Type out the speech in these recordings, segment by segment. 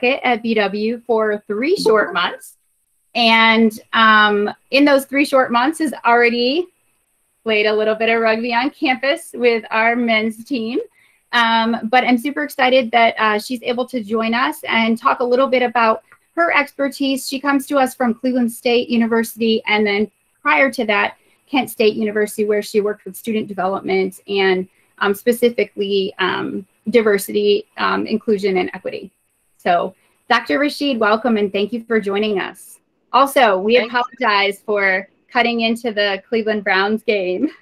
Beckett at BW for three short months. And um, in those three short months has already played a little bit of rugby on campus with our men's team. Um, but I'm super excited that uh, she's able to join us and talk a little bit about her expertise. She comes to us from Cleveland State University and then prior to that, Kent State University, where she worked with student development and um, specifically um, diversity, um, inclusion, and equity. So, Dr. Rashid, welcome and thank you for joining us. Also, we apologize for cutting into the Cleveland Browns game.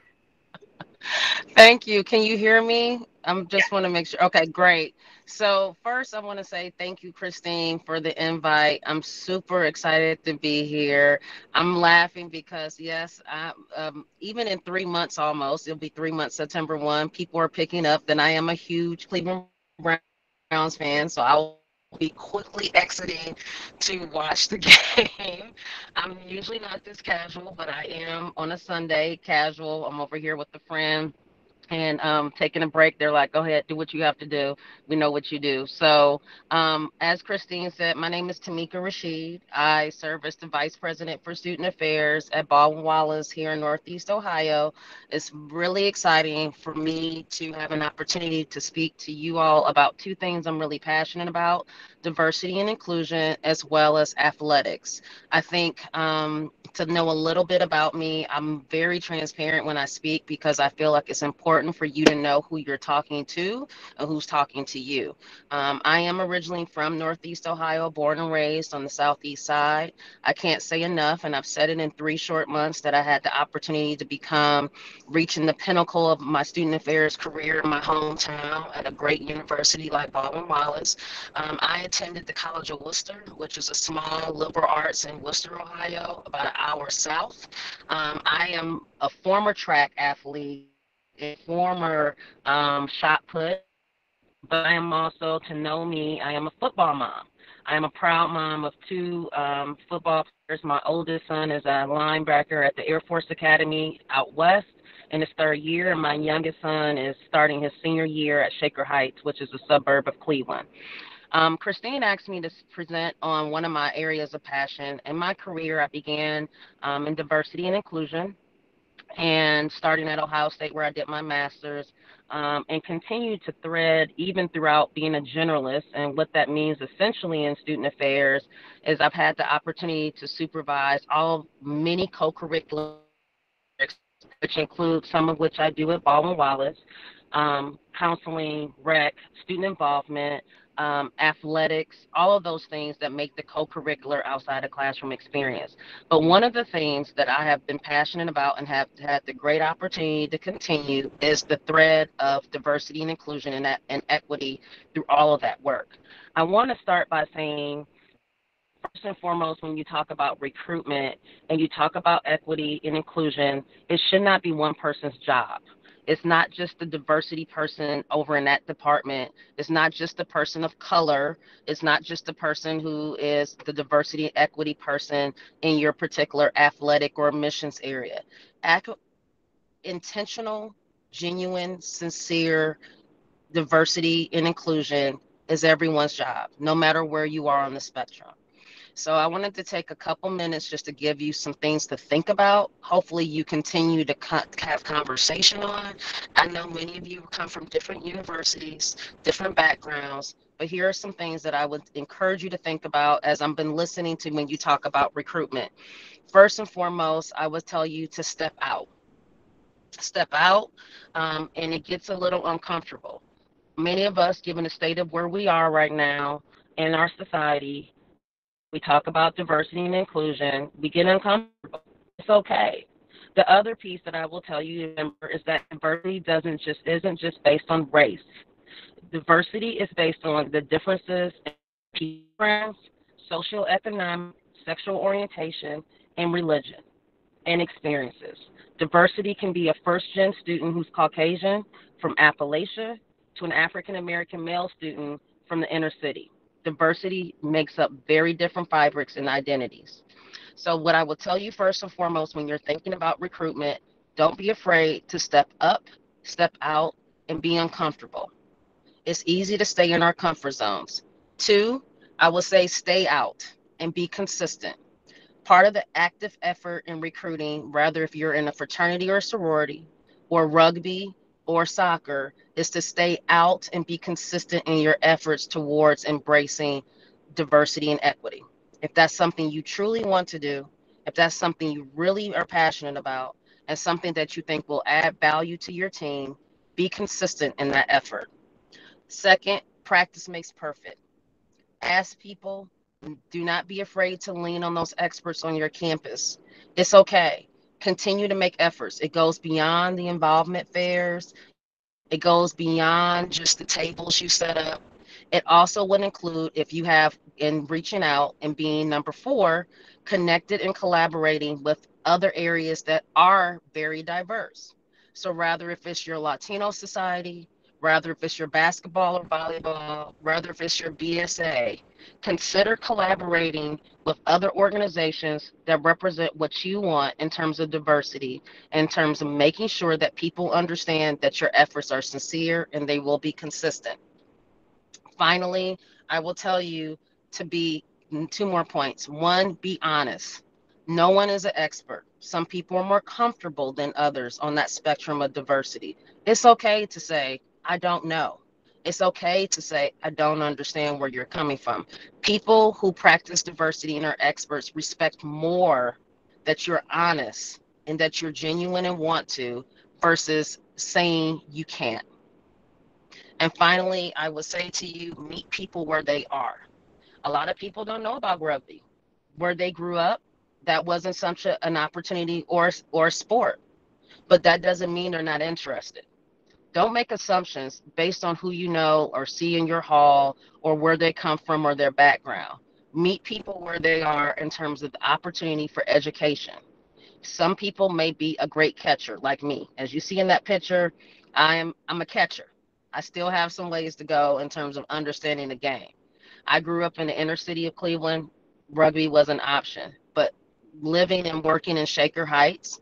Thank you. Can you hear me? I'm just want to make sure. Okay, great. So first, I want to say thank you, Christine, for the invite. I'm super excited to be here. I'm laughing because yes, I, um, even in three months almost, it'll be three months, September one. People are picking up that I am a huge Cleveland Browns fan, so I'll be quickly exiting to watch the game. I'm usually not this casual, but I am on a Sunday casual. I'm over here with a friend and um, taking a break. They're like, go ahead, do what you have to do. We know what you do. So, um, as Christine said, my name is Tamika Rashid. I serve as the Vice President for Student Affairs at Baldwin Wallace here in Northeast Ohio. It's really exciting for me to have an opportunity to speak to you all about two things I'm really passionate about diversity and inclusion, as well as athletics. I think um, to know a little bit about me, I'm very transparent when I speak because I feel like it's important for you to know who you're talking to and who's talking to you. Um, I am originally from Northeast Ohio, born and raised on the Southeast side. I can't say enough, and I've said it in three short months that I had the opportunity to become reaching the pinnacle of my student affairs career in my hometown at a great university like Baldwin Wallace. Um, I attended the College of Wooster, which is a small liberal arts in Wooster, Ohio, about an hour south. Um, I am a former track athlete, a former um, shot put, but I am also, to know me, I am a football mom. I am a proud mom of two um, football players. My oldest son is a linebacker at the Air Force Academy out west in his third year, and my youngest son is starting his senior year at Shaker Heights, which is a suburb of Cleveland. Um, Christine asked me to present on one of my areas of passion. In my career, I began um, in diversity and inclusion and starting at Ohio State where I did my master's um, and continued to thread even throughout being a generalist. And what that means essentially in student affairs is I've had the opportunity to supervise all many co-curricular which include some of which I do at Baldwin Wallace, um, counseling, rec, student involvement, um, athletics, all of those things that make the co curricular outside of classroom experience. But one of the things that I have been passionate about and have had the great opportunity to continue is the thread of diversity and inclusion and, and equity through all of that work. I want to start by saying, first and foremost, when you talk about recruitment and you talk about equity and inclusion, it should not be one person's job it's not just the diversity person over in that department. It's not just the person of color. It's not just the person who is the diversity and equity person in your particular athletic or missions area. Ac- intentional, genuine, sincere diversity and inclusion is everyone's job, no matter where you are on the spectrum. So I wanted to take a couple minutes just to give you some things to think about. Hopefully, you continue to have conversation on. I know many of you come from different universities, different backgrounds, but here are some things that I would encourage you to think about as I've been listening to when you talk about recruitment. First and foremost, I would tell you to step out. Step out, um, and it gets a little uncomfortable. Many of us, given the state of where we are right now in our society, we talk about diversity and inclusion, we get uncomfortable. It's okay. The other piece that I will tell you remember is that diversity doesn't just isn't just based on race. Diversity is based on the differences in backgrounds, social, economic, sexual orientation, and religion and experiences. Diversity can be a first gen student who's Caucasian from Appalachia to an African American male student from the inner city diversity makes up very different fabrics and identities. So, what I will tell you first and foremost when you're thinking about recruitment, don't be afraid to step up, step out, and be uncomfortable. It's easy to stay in our comfort zones. Two, I will say stay out and be consistent. Part of the active effort in recruiting, rather if you're in a fraternity or sorority or rugby or soccer, is to stay out and be consistent in your efforts towards embracing diversity and equity. If that's something you truly want to do, if that's something you really are passionate about, and something that you think will add value to your team, be consistent in that effort. Second, practice makes perfect. Ask people, do not be afraid to lean on those experts on your campus. It's okay. Continue to make efforts. It goes beyond the involvement fairs, it goes beyond just the tables you set up. It also would include if you have in reaching out and being number four, connected and collaborating with other areas that are very diverse. So rather if it's your Latino society, rather if it's your basketball or volleyball, rather if it's your BSA, consider collaborating with other organizations that represent what you want in terms of diversity, in terms of making sure that people understand that your efforts are sincere and they will be consistent. Finally, I will tell you to be mm, two more points. One, be honest. No one is an expert. Some people are more comfortable than others on that spectrum of diversity. It's okay to say, I don't know. It's okay to say, I don't understand where you're coming from. People who practice diversity and are experts respect more that you're honest and that you're genuine and want to versus saying you can't. And finally, I would say to you, meet people where they are. A lot of people don't know about rugby, where they grew up. That wasn't such a, an opportunity or or sport, but that doesn't mean they're not interested. Don't make assumptions based on who you know or see in your hall or where they come from or their background. Meet people where they are in terms of the opportunity for education. Some people may be a great catcher like me. As you see in that picture, I am I'm a catcher. I still have some ways to go in terms of understanding the game. I grew up in the inner city of Cleveland. Rugby was an option, but living and working in Shaker Heights,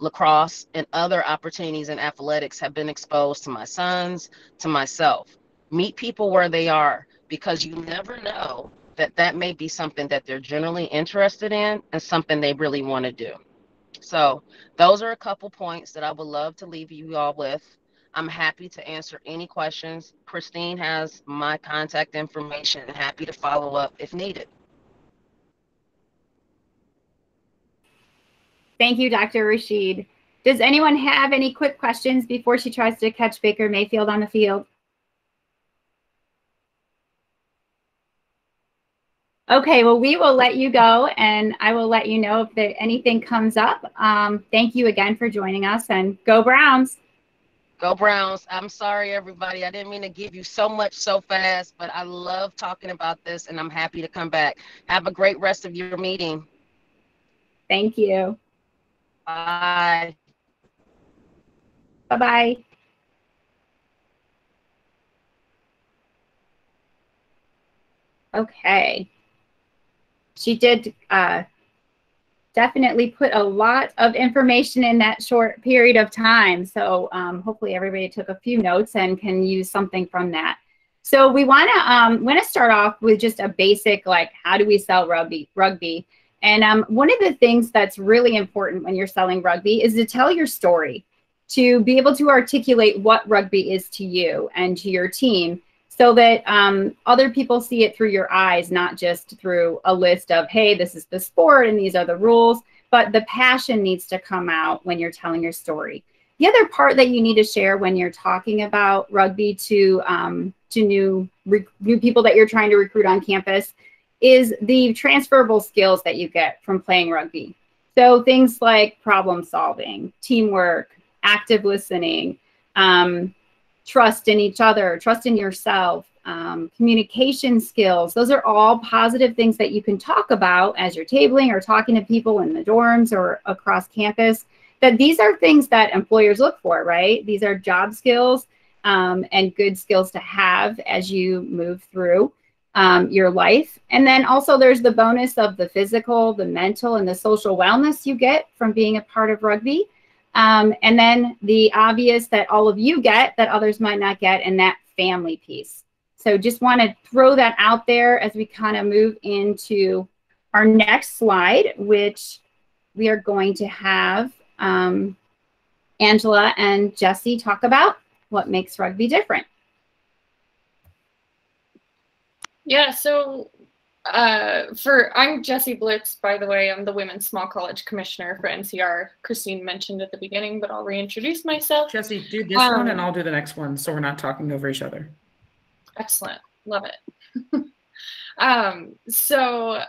lacrosse, and other opportunities in athletics have been exposed to my sons, to myself. Meet people where they are because you never know that that may be something that they're generally interested in and something they really want to do. So, those are a couple points that I would love to leave you all with. I'm happy to answer any questions. Christine has my contact information happy to follow up if needed. Thank you, Dr. Rashid. Does anyone have any quick questions before she tries to catch Baker Mayfield on the field? Okay, well, we will let you go and I will let you know if there, anything comes up. Um, thank you again for joining us and go Browns. Go Browns. I'm sorry, everybody. I didn't mean to give you so much so fast, but I love talking about this and I'm happy to come back. Have a great rest of your meeting. Thank you. Bye. Bye bye. Okay. She did uh, definitely put a lot of information in that short period of time. So um, hopefully everybody took a few notes and can use something from that. So we want to um, want to start off with just a basic like how do we sell rugby rugby and um, one of the things that's really important when you're selling rugby is to tell your story, to be able to articulate what rugby is to you and to your team so that um, other people see it through your eyes, not just through a list of, hey, this is the sport and these are the rules, but the passion needs to come out when you're telling your story. The other part that you need to share when you're talking about rugby to um, to new new people that you're trying to recruit on campus is the transferable skills that you get from playing rugby. So things like problem solving, teamwork, active listening, um, trust in each other, trust in yourself, um, communication skills. Those are all positive things that you can talk about as you're tabling or talking to people in the dorms or across campus. That these are things that employers look for, right? These are job skills um, and good skills to have as you move through um, your life. And then also there's the bonus of the physical, the mental, and the social wellness you get from being a part of rugby. Um, and then the obvious that all of you get that others might not get, and that family piece. So just want to throw that out there as we kind of move into our next slide, which we are going to have um, Angela and Jesse talk about what makes rugby different. Yeah, so uh, for I'm Jesse Blitz, by the way. I'm the Women's Small College Commissioner for NCR. Christine mentioned at the beginning, but I'll reintroduce myself. Jesse, do this um, one and I'll do the next one so we're not talking over each other. Excellent. Love it. um, so, uh,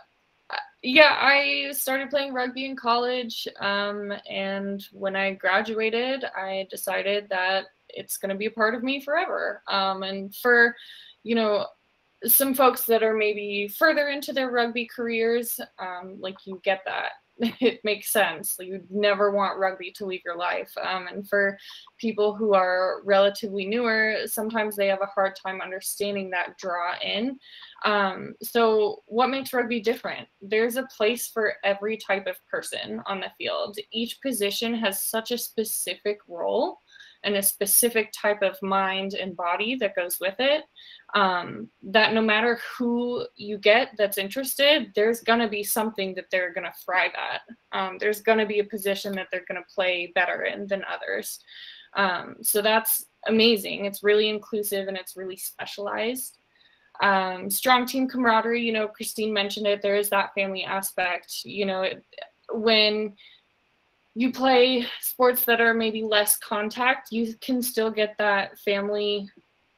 yeah, I started playing rugby in college. Um, and when I graduated, I decided that it's going to be a part of me forever. Um, and for, you know, some folks that are maybe further into their rugby careers, um, like you get that. It makes sense. you'd never want rugby to leave your life. Um, and for people who are relatively newer, sometimes they have a hard time understanding that draw in. Um, so, what makes rugby different? There's a place for every type of person on the field. Each position has such a specific role and a specific type of mind and body that goes with it um, that no matter who you get that's interested there's going to be something that they're going to thrive at. Um, there's going to be a position that they're going to play better in than others. Um, so that's amazing. It's really inclusive and it's really specialized. Um, strong team camaraderie you know christine mentioned it there is that family aspect you know it, when you play sports that are maybe less contact, you can still get that family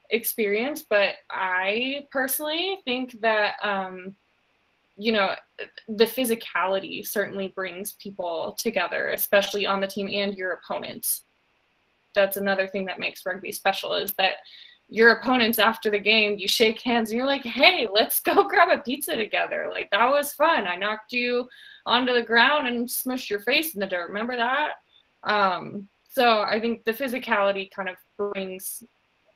experience. But I personally think that, um, you know, the physicality certainly brings people together, especially on the team and your opponents. That's another thing that makes rugby special is that your opponents after the game, you shake hands and you're like, hey, let's go grab a pizza together. Like, that was fun. I knocked you onto the ground and smushed your face in the dirt. Remember that? Um, so I think the physicality kind of brings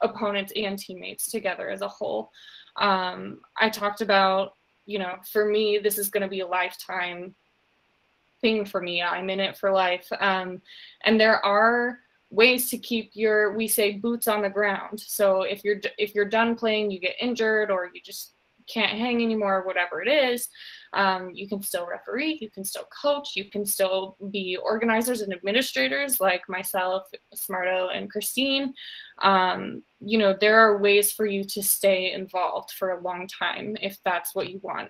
opponents and teammates together as a whole. Um, I talked about, you know, for me, this is going to be a lifetime thing for me. I'm in it for life. Um, and there are ways to keep your we say boots on the ground so if you're if you're done playing you get injured or you just can't hang anymore whatever it is um, you can still referee you can still coach you can still be organizers and administrators like myself smarto and christine um, you know there are ways for you to stay involved for a long time if that's what you want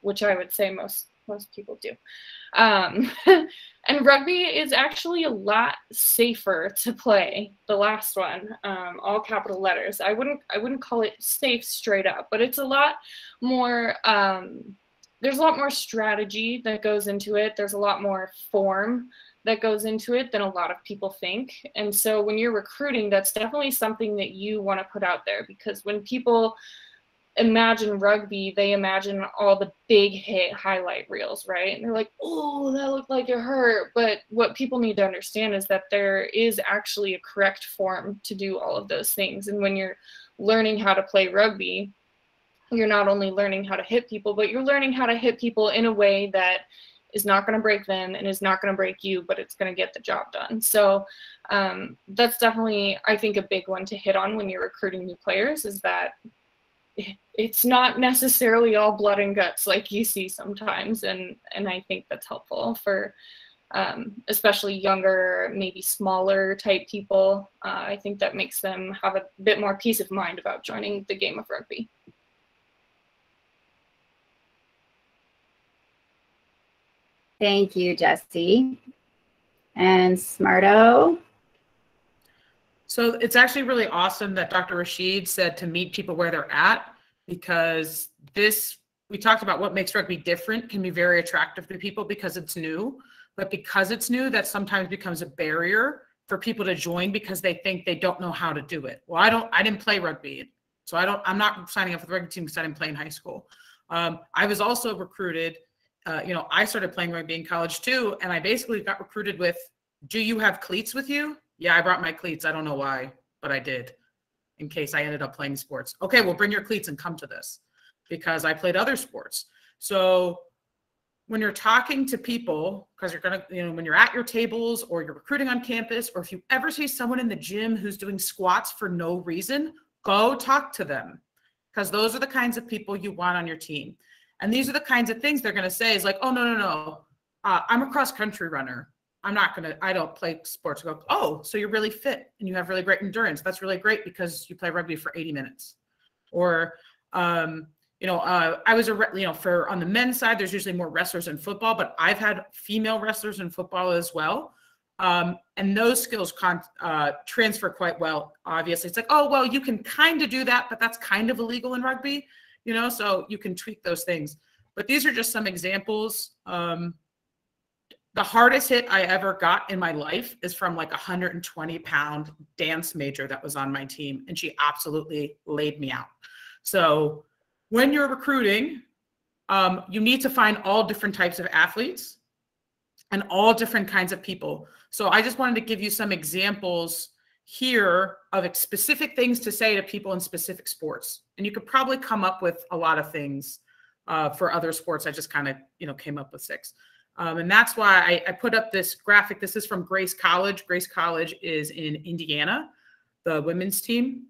which i would say most most people do. Um, and rugby is actually a lot safer to play. The last one, um, all capital letters. I wouldn't I wouldn't call it safe straight up, but it's a lot more. Um, there's a lot more strategy that goes into it. There's a lot more form that goes into it than a lot of people think. And so when you're recruiting, that's definitely something that you want to put out there because when people imagine rugby, they imagine all the big hit highlight reels, right? And they're like, oh, that looked like it hurt. But what people need to understand is that there is actually a correct form to do all of those things. And when you're learning how to play rugby, you're not only learning how to hit people, but you're learning how to hit people in a way that is not going to break them and is not going to break you, but it's going to get the job done. So um, that's definitely, I think, a big one to hit on when you're recruiting new players is that it's not necessarily all blood and guts like you see sometimes and and i think that's helpful for um, especially younger maybe smaller type people. Uh, i think that makes them have a bit more peace of mind about joining the game of rugby. Thank you jesse. And smarto so it's actually really awesome that Dr. Rashid said to meet people where they're at because this, we talked about what makes rugby different can be very attractive to people because it's new. But because it's new, that sometimes becomes a barrier for people to join because they think they don't know how to do it. Well, I don't, I didn't play rugby. So I don't, I'm not signing up for the rugby team because I didn't play in high school. Um, I was also recruited, uh, you know, I started playing rugby in college too. And I basically got recruited with, do you have cleats with you? Yeah, I brought my cleats. I don't know why, but I did in case I ended up playing sports. Okay, well, bring your cleats and come to this because I played other sports. So when you're talking to people, because you're going to, you know, when you're at your tables or you're recruiting on campus, or if you ever see someone in the gym who's doing squats for no reason, go talk to them because those are the kinds of people you want on your team. And these are the kinds of things they're going to say is like, oh, no, no, no. Uh, I'm a cross country runner. I'm not going to, I don't play sports. Go, oh, so you're really fit and you have really great endurance. That's really great because you play rugby for 80 minutes. Or, um, you know, uh, I was a, you know, for on the men's side, there's usually more wrestlers in football, but I've had female wrestlers in football as well. Um, and those skills con- uh, transfer quite well. Obviously, it's like, oh, well, you can kind of do that, but that's kind of illegal in rugby, you know, so you can tweak those things. But these are just some examples. Um, the hardest hit I ever got in my life is from like a 120 pound dance major that was on my team, and she absolutely laid me out. So when you're recruiting, um, you need to find all different types of athletes and all different kinds of people. So I just wanted to give you some examples here of specific things to say to people in specific sports. And you could probably come up with a lot of things uh, for other sports. I just kind of, you know, came up with six. Um, and that's why I, I, put up this graphic. This is from Grace College. Grace College is in Indiana, the women's team.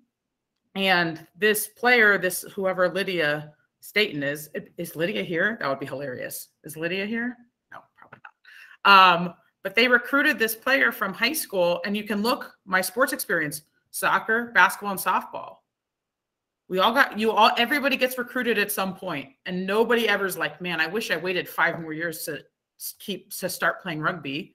And this player, this whoever Lydia Staten is, is Lydia here? That would be hilarious. Is Lydia here? No, probably not. Um, but they recruited this player from high school, and you can look my sports experience: soccer, basketball, and softball. We all got you all. Everybody gets recruited at some point, and nobody ever's like, "Man, I wish I waited five more years to keep to start playing rugby."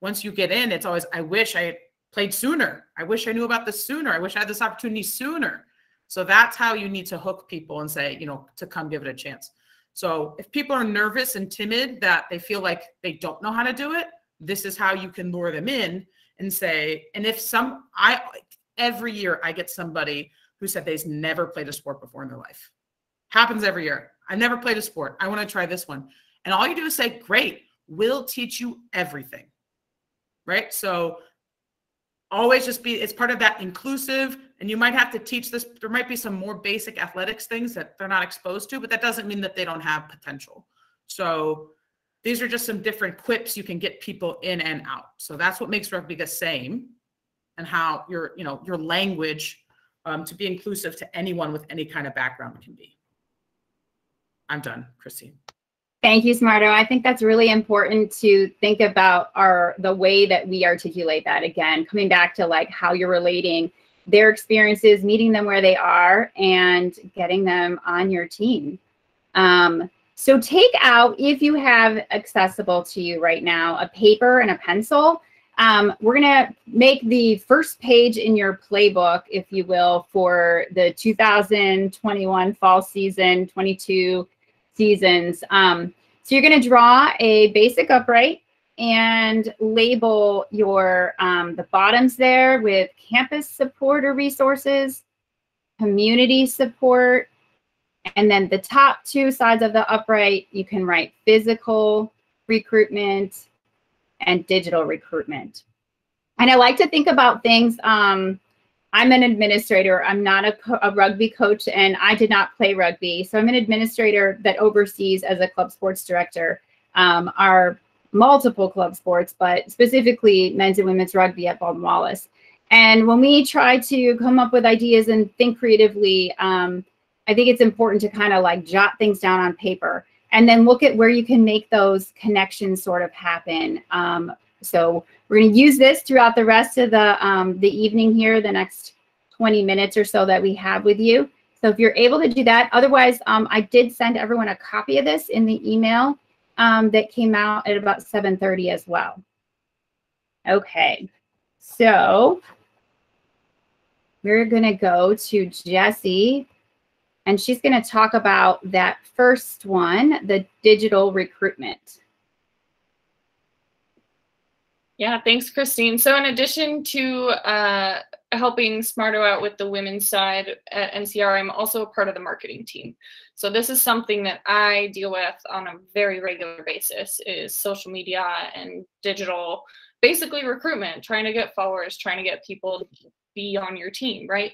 Once you get in, it's always, "I wish I played sooner. I wish I knew about this sooner. I wish I had this opportunity sooner. So that's how you need to hook people and say, you know, to come give it a chance. So if people are nervous and timid that they feel like they don't know how to do it, this is how you can lure them in and say, and if some, I, every year I get somebody who said they've never played a sport before in their life. Happens every year. I never played a sport. I want to try this one. And all you do is say, great, we'll teach you everything. Right. So always just be it's part of that inclusive and you might have to teach this there might be some more basic athletics things that they're not exposed to but that doesn't mean that they don't have potential so these are just some different quips you can get people in and out so that's what makes rugby the same and how your you know your language um, to be inclusive to anyone with any kind of background can be i'm done christine Thank you, Smarto. I think that's really important to think about our the way that we articulate that again, coming back to like how you're relating their experiences, meeting them where they are, and getting them on your team. Um, so take out, if you have accessible to you right now, a paper and a pencil. Um, we're gonna make the first page in your playbook, if you will, for the 2021 fall season, 22 seasons. Um, so you're going to draw a basic upright and label your um, the bottoms there with campus support or resources, community support, and then the top two sides of the upright, you can write physical recruitment and digital recruitment. And I like to think about things um, I'm an administrator. I'm not a, a, rugby coach, and I did not play rugby. So I'm an administrator that oversees, as a club sports director, um, our multiple club sports, but specifically men's and women's rugby at Baldwin Wallace. And when we try to come up with ideas and think creatively, um, I think it's important to kind of like jot things down on paper and then look at where you can make those connections sort of happen. Um, so we're going to use this throughout the rest of the, um, the evening here, the next 20 minutes or so that we have with you. So if you're able to do that, otherwise, um, I did send everyone a copy of this in the email um, that came out at about 7.30 as well. Okay, so we're going to go to Jesse, and she's going to talk about that first one, the digital recruitment. Yeah, thanks, Christine. So in addition to uh, helping Smarto out with the women's side at NCR, I'm also a part of the marketing team. So this is something that I deal with on a very regular basis is social media and digital, basically recruitment, trying to get followers, trying to get people to be on your team, right?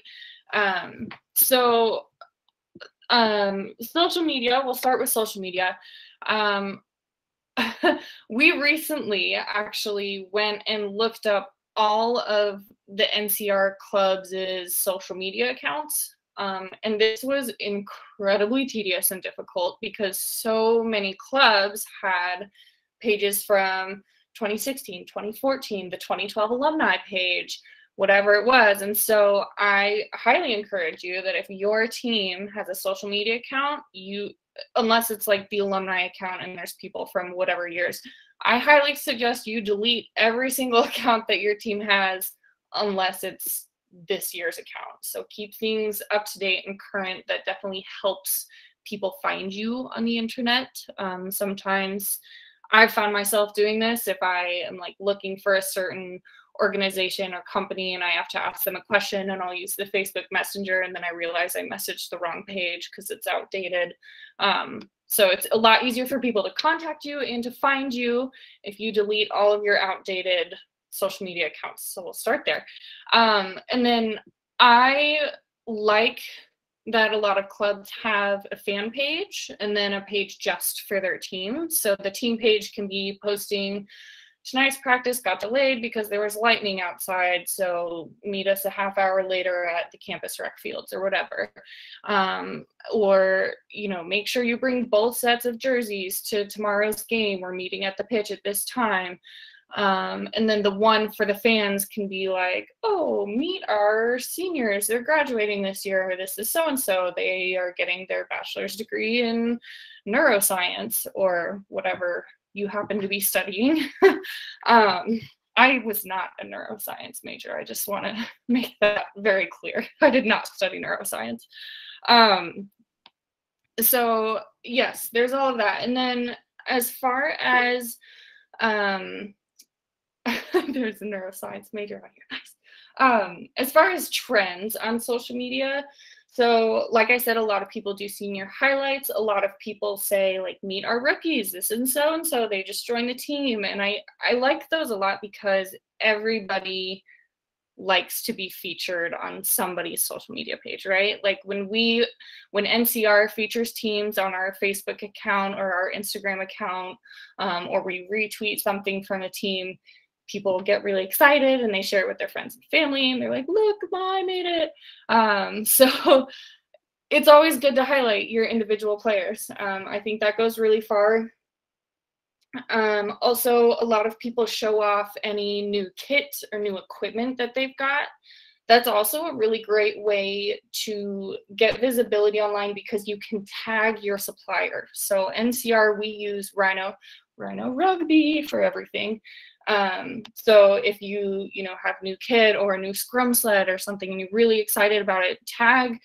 Um, so um, social media, we'll start with social media. Um, we recently actually went and looked up all of the NCR clubs' social media accounts Um, and this was incredibly tedious and difficult because so many clubs had pages from 2016, 2014, the 2012 alumni page, whatever it was. And so I highly encourage you that if your team has a social media account, you unless it's like the alumni account and there's people from whatever years, I highly suggest you delete every single account that your team has unless it's this year's account. So keep things up to date and current. That definitely helps people find you on the internet. Um, sometimes I've found myself doing this if I am like looking for a certain organization or company and I have to ask them a question and I'll use the Facebook Messenger and then I realize I messaged the wrong page because it's outdated. Um, so it's a lot easier for people to contact you and to find you if you delete all of your outdated social media accounts. So we'll start there. Um, and then I like that a lot of clubs have a fan page and then a page just for their team. So the team page can be posting tonight's practice got delayed because there was lightning outside so meet us a half hour later at the campus rec fields or whatever um, or you know make sure you bring both sets of jerseys to tomorrow's game we're meeting at the pitch at this time um, and then the one for the fans can be like, oh, meet our seniors. They're graduating this year. This is so and so. They are getting their bachelor's degree in neuroscience or whatever you happen to be studying. um, I was not a neuroscience major. I just want to make that very clear. I did not study neuroscience. Um, so, yes, there's all of that. And then as far as um, there's a neuroscience major on here. Um, as far as trends on social media, so like I said, a lot of people do senior highlights. A lot of people say like meet our rookies, this and so and so. They just joined the team, and I I like those a lot because everybody likes to be featured on somebody's social media page, right? Like when we, when NCR features teams on our Facebook account or our Instagram account, um, or we retweet something from a team, people get really excited and they share it with their friends and family and they're like look i made it. Um, so it's always good to highlight your individual players. Um, i think that goes really far. Um, also a lot of people show off any new kit or new equipment that they've got. That's also a really great way to get visibility online because you can tag your supplier. So ncr we use rhino rhino rugby for everything um, so if you, you know, have a new kit or a new scrum sled or something and you're really excited about it, tag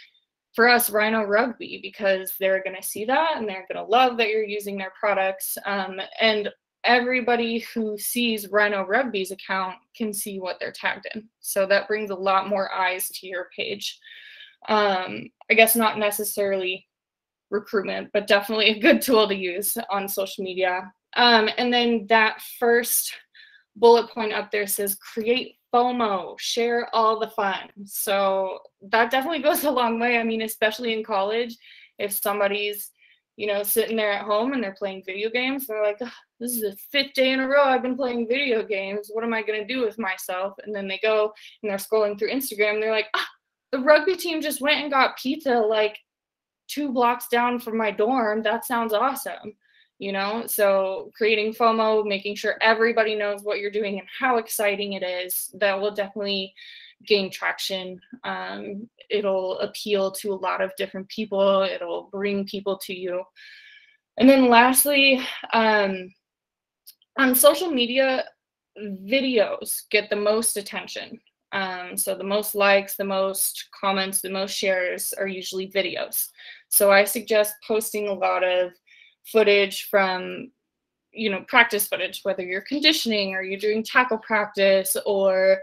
for us Rhino Rugby because they're going to see that and they're going to love that you're using their products. Um, and everybody who sees Rhino Rugby's account can see what they're tagged in. So that brings a lot more eyes to your page. Um, I guess not necessarily recruitment, but definitely a good tool to use on social media. Um, and then that first bullet point up there says create FOMO, share all the fun. So that definitely goes a long way. I mean, especially in college, if somebody's, you know, sitting there at home and they're playing video games, they're like, this is the fifth day in a row I've been playing video games. What am I going to do with myself? And then they go and they're scrolling through Instagram and they're like, ah, the rugby team just went and got pizza like two blocks down from my dorm. That sounds awesome you know? So creating fomo making sure everybody knows what you're doing and how exciting it is that will definitely gain traction. Um, it'll appeal to a lot of different people. It'll bring people to you. And then lastly um, on social media videos get the most attention. Um, so the most likes the most comments the most shares are usually videos. So i suggest posting a lot of footage from you know practice footage whether you're conditioning or you're doing tackle practice or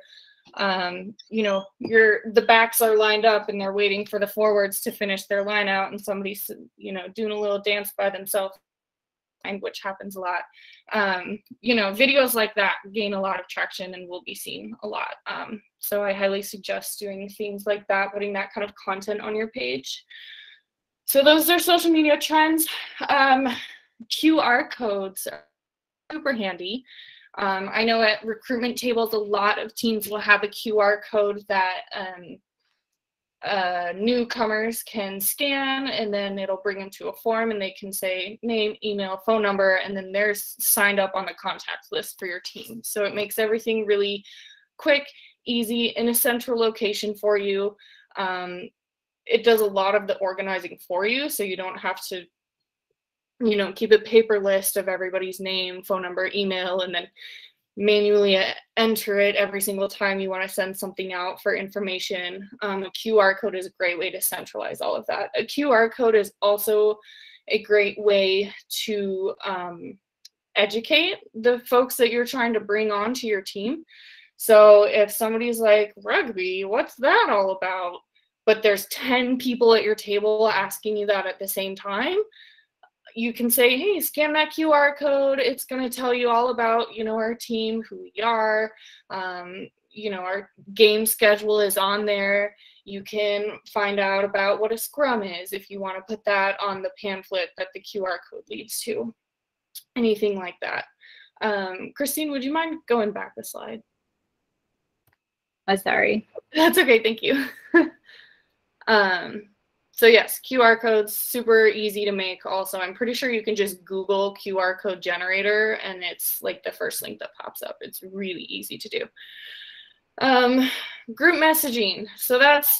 um, you know your the backs are lined up and they're waiting for the forwards to finish their line out and somebody's you know doing a little dance by themselves and which happens a lot. Um, you know videos like that gain a lot of traction and will be seen a lot. Um, so i highly suggest doing things like that putting that kind of content on your page so those are social media trends. Um, QR codes are super handy. Um, I know at recruitment tables, a lot of teams will have a QR code that um, uh, newcomers can scan and then it'll bring them to a form and they can say name, email, phone number, and then they're signed up on the contact list for your team. So it makes everything really quick, easy, in a central location for you. Um, it does a lot of the organizing for you, so you don't have to, you know, keep a paper list of everybody's name, phone number, email, and then manually enter it every single time you want to send something out for information. Um, a QR code is a great way to centralize all of that. A QR code is also a great way to um, educate the folks that you're trying to bring onto your team. So if somebody's like, rugby, what's that all about? But there's 10 people at your table asking you that at the same time, you can say, hey, scan that QR code. It's going to tell you all about, you know, our team, who we are. Um, you know, our game schedule is on there. You can find out about what a scrum is if you want to put that on the pamphlet that the QR code leads to. Anything like that. Um, Christine, would you mind going back a slide? Oh, sorry. That's okay. Thank you. um, so yes, QR codes super easy to make. Also, I'm pretty sure you can just Google QR code generator and it's like the first link that pops up. It's really easy to do. Um, group messaging. So that's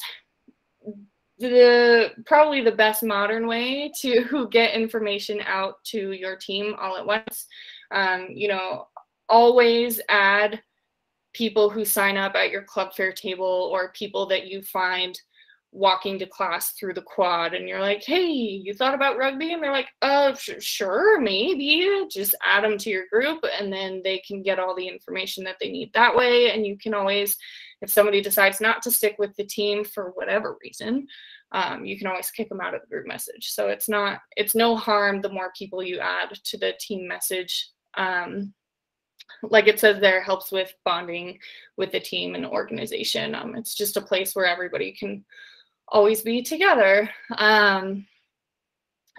the probably the best modern way to get information out to your team all at once. Um, you know, always add people who sign up at your club fair table or people that you find walking to class through the quad and you're like hey you thought about rugby? And they're like uh sure maybe just add them to your group and then they can get all the information that they need that way. And you can always if somebody decides not to stick with the team for whatever reason um, you can always kick them out of the group message. So it's not it's no harm the more people you add to the team message um, like it says there helps with bonding with the team and organization. Um, it's just a place where everybody can always be together. Um,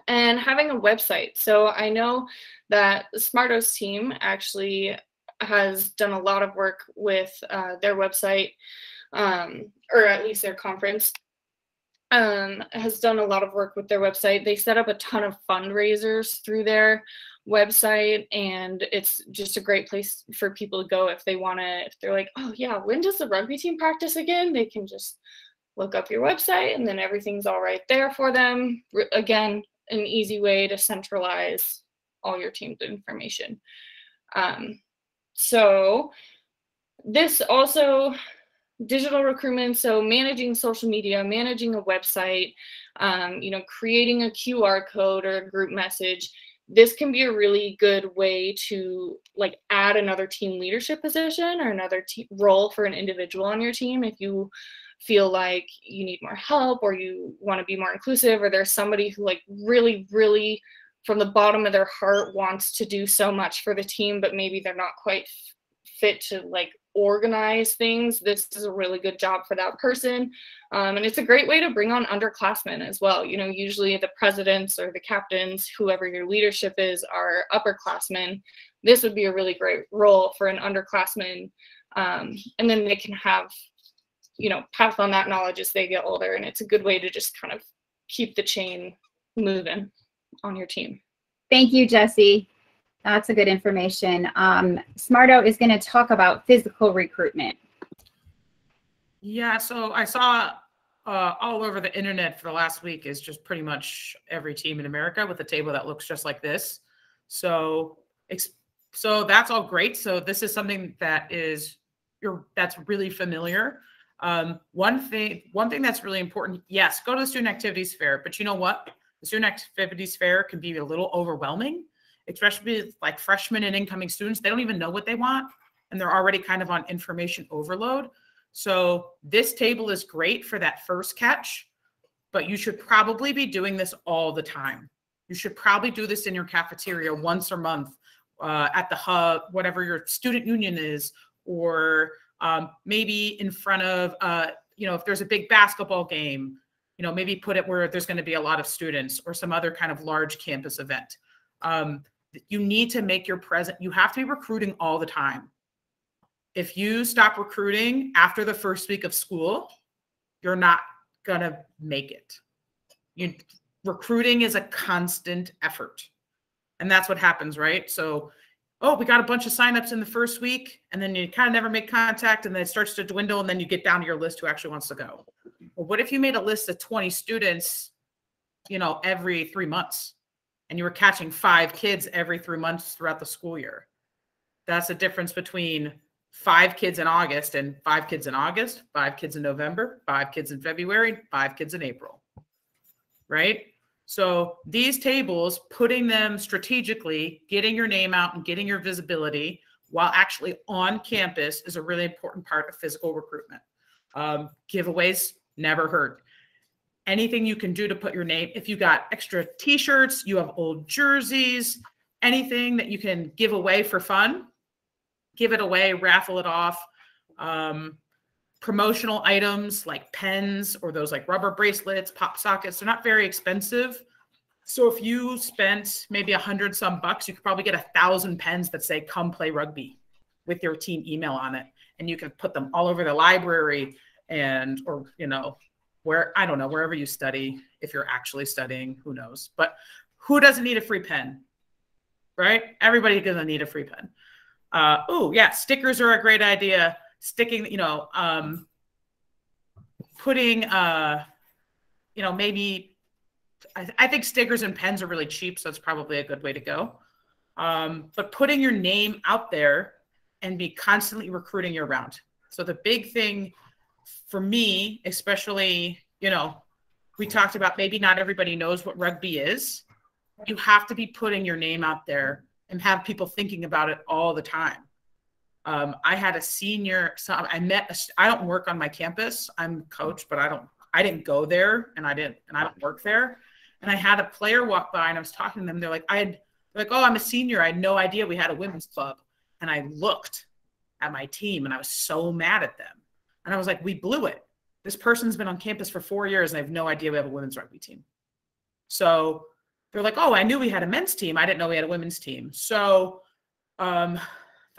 and having a website. So I know that the Smartos team actually has done a lot of work with uh, their website, um, or at least their conference. Um, has done a lot of work with their website. They set up a ton of fundraisers through their website, and it's just a great place for people to go if they want to. If they're like, "Oh yeah, when does the rugby team practice again?" They can just look up your website and then everything's all right there for them. Again, an easy way to centralize all your team's information. Um, so this also digital recruitment so managing social media managing a website um, you know creating a qr code or a group message this can be a really good way to like add another team leadership position or another role for an individual on your team if you feel like you need more help or you want to be more inclusive or there's somebody who like really really from the bottom of their heart wants to do so much for the team but maybe they're not quite fit to like organize things this is a really good job for that person. Um, and it's a great way to bring on underclassmen as well. You know usually the presidents or the captains whoever your leadership is are upperclassmen. This would be a really great role for an underclassman um, and then they can have you know pass on that knowledge as they get older and it's a good way to just kind of keep the chain moving on your team. Thank you jesse. That's a good information. Um, smarto is going to talk about physical recruitment. Yeah so i saw uh, all over the internet for the last week is just pretty much every team in america with a table that looks just like this. So it's so that's all great. So this is something that is you're that's really familiar um, one thing, one thing that's really important. Yes, go to the student activities fair, but you know what? The student activities fair can be a little overwhelming, especially like freshmen and incoming students. They don't even know what they want, and they're already kind of on information overload. So this table is great for that first catch, but you should probably be doing this all the time. You should probably do this in your cafeteria once a month, uh, at the hub, whatever your student union is, or um, maybe in front of uh, you know if there's a big basketball game you know maybe put it where there's going to be a lot of students or some other kind of large campus event um, you need to make your present you have to be recruiting all the time if you stop recruiting after the first week of school you're not gonna make it. You recruiting is a constant effort. And that's what happens, right? So, oh, we got a bunch of signups in the first week, and then you kind of never make contact, and then it starts to dwindle, and then you get down to your list who actually wants to go. Well, what if you made a list of 20 students, you know, every three months, and you were catching five kids every three months throughout the school year? That's the difference between five kids in August and five kids in August, five kids in November, five kids in February, five kids in April. Right? So these tables, putting them strategically, getting your name out and getting your visibility while actually on campus is a really important part of physical recruitment. Um, giveaways never hurt. Anything you can do to put your name, if you got extra t-shirts, you have old jerseys, anything that you can give away for fun, give it away, raffle it off. Um, promotional items like pens or those like rubber bracelets, pop sockets. They're not very expensive. So if you spent maybe a hundred some bucks, you could probably get a thousand pens that say "Come play rugby" with your team email on it, and you can put them all over the library and or you know where I don't know wherever you study. If you're actually studying, who knows? But who doesn't need a free pen, right? Everybody gonna need a free pen. Uh, oh yeah, stickers are a great idea sticking, you know, um, putting, uh, you know, maybe I, I, think stickers and pens are really cheap, so it's probably a good way to go. Um, but putting your name out there and be constantly recruiting your round. So the big thing for me, especially, you know, we talked about maybe not everybody knows what rugby is. You have to be putting your name out there and have people thinking about it all the time. Um, I had a senior, so I met, I don't work on my campus. I'm coach, but I don't, I didn't go there and I didn't, and I don't work there. And I had a player walk by and I was talking to them. They're like, I had, like, oh, I'm a senior. I had no idea we had a women's club. And I looked at my team and I was so mad at them. And I was like, we blew it. This person's been on campus for four years and I have no idea we have a women's rugby team. So they're like, oh, I knew we had a men's team. I didn't know we had a women's team. So um,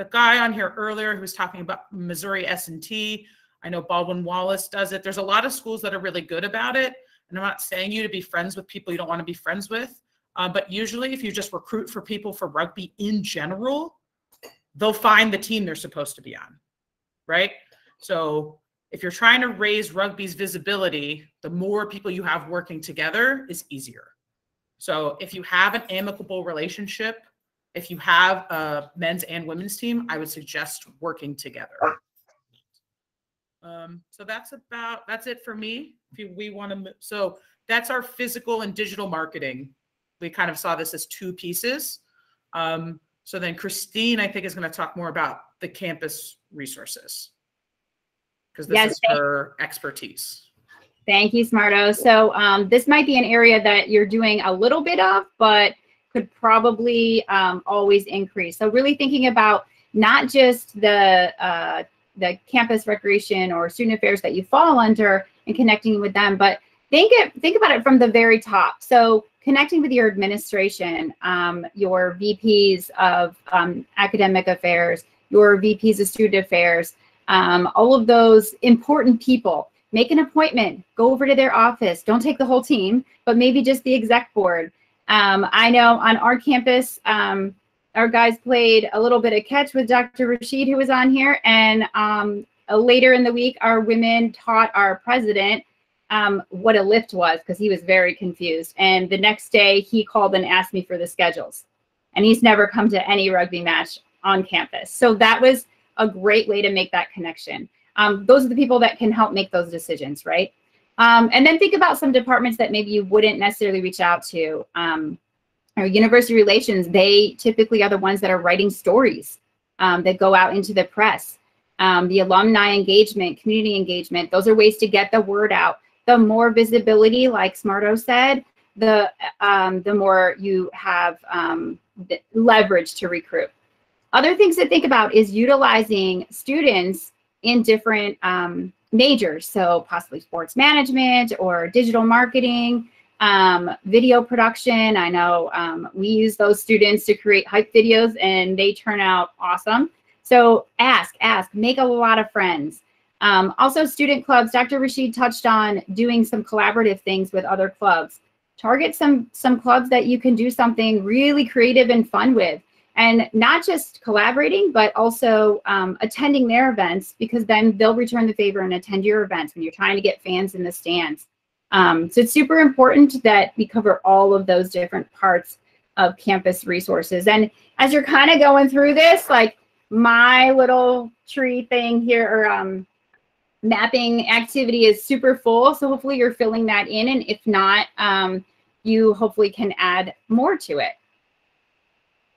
the guy on here earlier who was talking about Missouri S&T. I know Baldwin Wallace does it. There's a lot of schools that are really good about it. And I'm not saying you to be friends with people you don't want to be friends with. Uh, but usually, if you just recruit for people for rugby in general, they'll find the team they're supposed to be on. Right. So if you're trying to raise rugby's visibility, the more people you have working together is easier. So if you have an amicable relationship if you have a men's and women's team, I would suggest working together. Um, so that's about that's it for me. If you, we want to, so that's our physical and digital marketing. We kind of saw this as two pieces. Um, so then Christine, I think, is going to talk more about the campus resources because this yes, is her expertise. Thank you, Smarto. So um, this might be an area that you're doing a little bit of, but could probably um, always increase. So really thinking about not just the uh, the campus recreation or student affairs that you fall under and connecting with them, but think it think about it from the very top. So connecting with your administration, um, your VPs of um, academic affairs, your VPs of student affairs, um, all of those important people. Make an appointment, go over to their office. Don't take the whole team, but maybe just the exec board. Um, I know on our campus, um, our guys played a little bit of catch with Dr. Rashid, who was on here. And um, uh, later in the week, our women taught our president um, what a lift was because he was very confused. And the next day, he called and asked me for the schedules. And he's never come to any rugby match on campus. So that was a great way to make that connection. Um, those are the people that can help make those decisions, right? Um, and then think about some departments that maybe you wouldn't necessarily reach out to. Um, or university relations, they typically are the ones that are writing stories um, that go out into the press. Um, the alumni engagement, community engagement, those are ways to get the word out. The more visibility, like Smarto said, the um, the more you have um, leverage to recruit. Other things to think about is utilizing students in different um, majors, so possibly sports management or digital marketing, um, video production. I know um, we use those students to create hype videos and they turn out awesome. So ask, ask, make a lot of friends. Um, also, student clubs. Dr. Rashid touched on doing some collaborative things with other clubs. Target some some clubs that you can do something really creative and fun with, and not just collaborating, but also um, attending their events because then they'll return the favor and attend your events when you're trying to get fans in the stands. Um, so it's super important that we cover all of those different parts of campus resources. And as you're kind of going through this, like my little tree thing here or um, mapping activity is super full. So hopefully you're filling that in. And if not, um, you hopefully can add more to it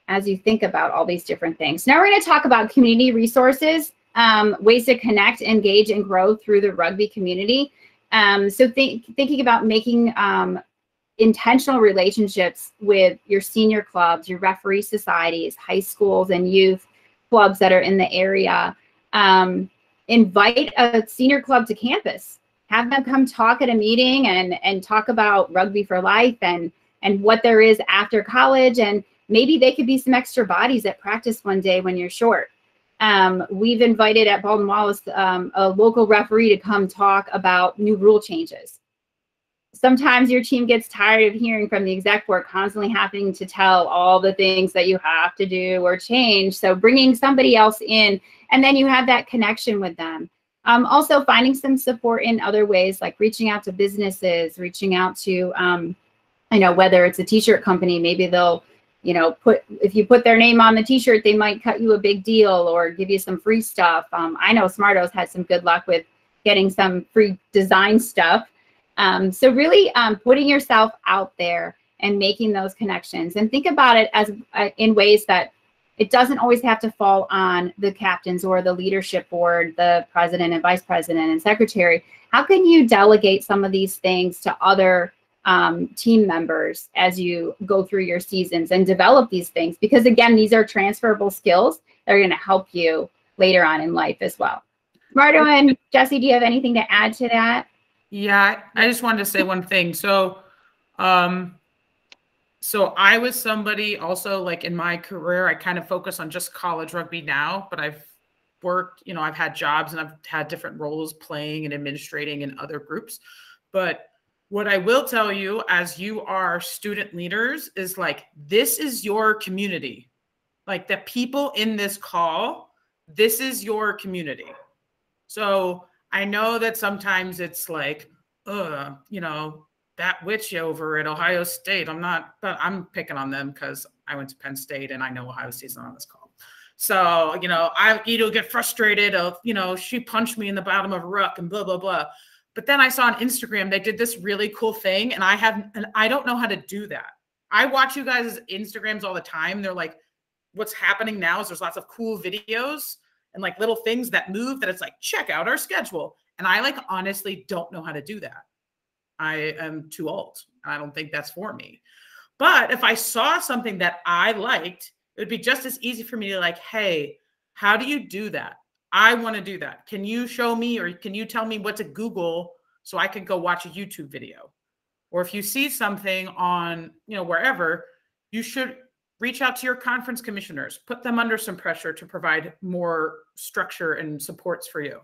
as you think about all these different things. Now we're going to talk about community resources, um, ways to connect, engage, and grow through the rugby community. Um, so think, thinking about making um, intentional relationships with your senior clubs, your referee societies, high schools, and youth clubs that are in the area. Um, invite a senior club to campus. Have them come talk at a meeting and and talk about rugby for life and and what there is after college and maybe they could be some extra bodies at practice one day when you're short. Um, we've invited at Baldwin Wallace um, a local referee to come talk about new rule changes sometimes your team gets tired of hearing from the exec board constantly having to tell all the things that you have to do or change. So bringing somebody else in, and then you have that connection with them. Um, also finding some support in other ways, like reaching out to businesses, reaching out to, um, you know, whether it's a t-shirt company, maybe they'll, you know, put, if you put their name on the t-shirt, they might cut you a big deal or give you some free stuff. Um, I know Smarto's had some good luck with getting some free design stuff. Um, so really um, putting yourself out there and making those connections and think about it as uh, in ways that it doesn't always have to fall on the captains or the leadership board, the president and vice president and secretary. How can you delegate some of these things to other um, team members as you go through your seasons and develop these things? Because again, these are transferable skills that are going to help you later on in life as well. Marto and Jesse, do you have anything to add to that? Yeah, I just wanted to say one thing. So, um, so I was somebody also like in my career, I kind of focus on just college rugby now, but I've worked, you know, I've had jobs and I've had different roles playing and administrating in other groups. But what I will tell you as you are student leaders is like, this is your community. Like the people in this call, this is your community. So I know that sometimes it's like, uh, you know, that witch over at Ohio State. I'm not, but I'm picking on them because I went to Penn State and I know Ohio State's not on this call. So, you know, I you know get frustrated of, you know, she punched me in the bottom of a ruck and blah, blah, blah. But then I saw on Instagram they did this really cool thing, and I have and I don't know how to do that. I watch you guys' Instagrams all the time. They're like, what's happening now is there's lots of cool videos and like little things that move that it's like, check out our schedule. And I like honestly don't know how to do that. I am too old. I don't think that's for me. But if I saw something that I liked, it would be just as easy for me to like, hey, how do you do that? I want to do that. Can you show me or can you tell me what to Google so I can go watch a YouTube video? Or if you see something on, you know, wherever, you should reach out to your conference commissioners, put them under some pressure to provide more structure and supports for you.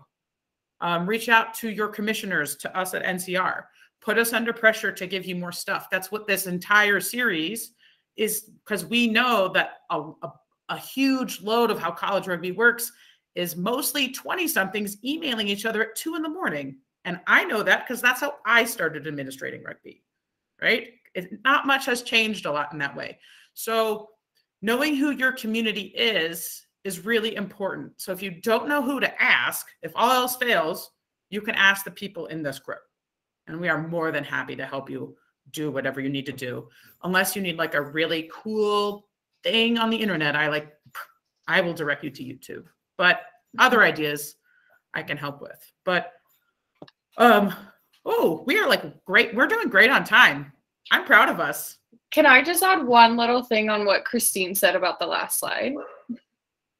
Um, reach out to your commissioners, to us at NCR, put us under pressure to give you more stuff. That's what this entire series is because we know that a, a, a huge load of how college rugby works is mostly 20 somethings emailing each other at two in the morning. And I know that because that's how I started administrating rugby, right? It, not much has changed a lot in that way. So knowing who your community is is really important. So if you don't know who to ask, if all else fails, you can ask the people in this group. And we are more than happy to help you do whatever you need to do. Unless you need like a really cool thing on the internet, I like I will direct you to YouTube. But other ideas I can help with. But um oh, we are like great. We're doing great on time. I'm proud of us. Can I just add one little thing on what Christine said about the last slide?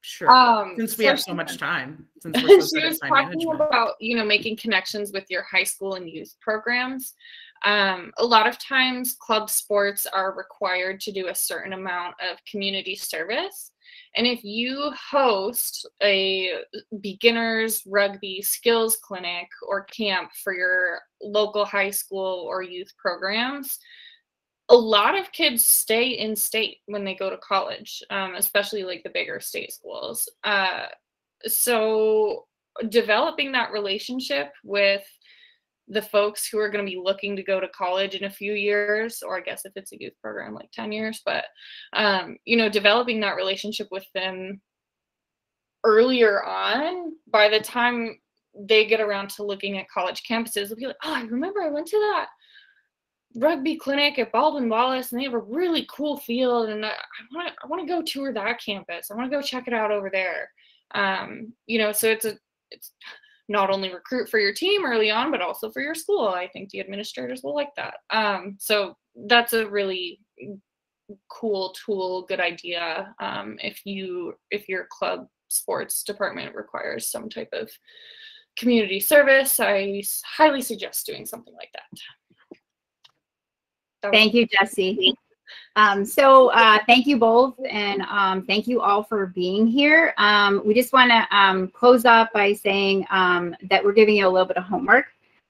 Sure. Um, since we so have so much time. Since we're so she was talking management. about, you know, making connections with your high school and youth programs. Um, a lot of times, club sports are required to do a certain amount of community service. And if you host a beginners rugby skills clinic or camp for your local high school or youth programs, a lot of kids stay in state when they go to college, um, especially like the bigger state schools. Uh, so developing that relationship with the folks who are going to be looking to go to college in a few years or i guess if it's a youth program like 10 years but um, you know developing that relationship with them earlier on by the time they get around to looking at college campuses they'll be like oh i remember i went to that rugby clinic at baldwin wallace and they have a really cool field and i want to i want to go tour that campus. I want to go check it out over there. Um, you know so it's a it's not only recruit for your team early on, but also for your school. I think the administrators will like that. Um, so that's a really cool tool, good idea. Um, if you if your club sports department requires some type of community service, I highly suggest doing something like that. that Thank you, Jesse. Um, so uh, thank you both, and um, thank you all for being here. Um, we just want to um, close off by saying um, that we're giving you a little bit of homework.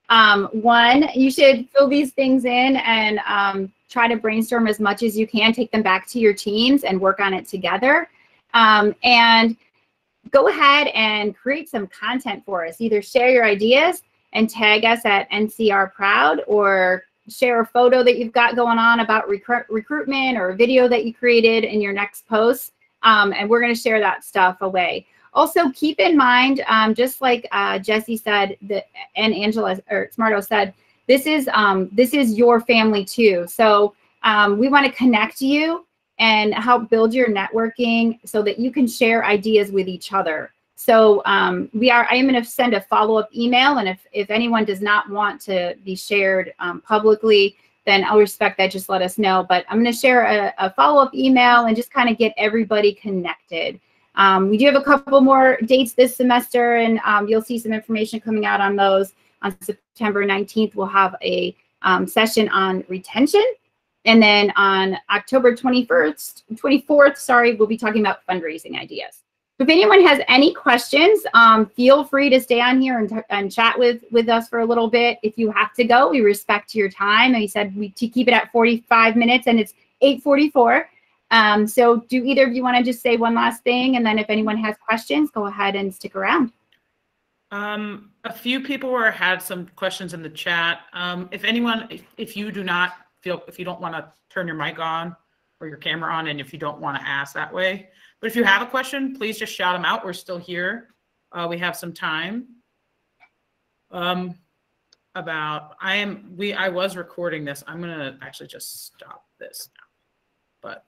Um, one, you should fill these things in and try to brainstorm as much as you can. Take them back to your teams and work on it together. and go ahead and create some content for us. Either share your ideas and tag us at NCR Proud or share a photo that you've got going on about recruit recruitment or a video that you created in your next post. Um, and we're going to share that stuff away. Also, keep in mind, um, just like uh, Jesse said, that and Angela or Smarto said, this is um, this is your family too. So um, we want to connect you and help build your networking so that you can share ideas with each other. So um, we are, I am going to send a follow-up email. And if, if anyone does not want to be shared um, publicly, then I'll respect that. Just let us know. But I'm going to share a, a follow-up email and just kind of get everybody connected. Um, we do have a couple more dates this semester, and um, you'll see some information coming out on those. On September 19th, we'll have a um, session on retention. And then on October 21st, 24th, sorry, we'll be talking about fundraising ideas if anyone has any questions, um, feel free to stay on here and, and chat with, with us for a little bit. If you have to go, we respect your time. And he said we to keep it at 45 minutes and it's 844. Um, so do either of you want to just say one last thing? And then if anyone has questions, go ahead and stick around. Um, a few people were had some questions in the chat. Um, if anyone, if, if you do not feel, if you don't want to turn your mic on or your camera on, and if you don't want to ask that way, but if you have a question, please just shout them out. We're still here. Uh, we have some time. Um, about I am we I was recording this. I'm gonna actually just stop this now. But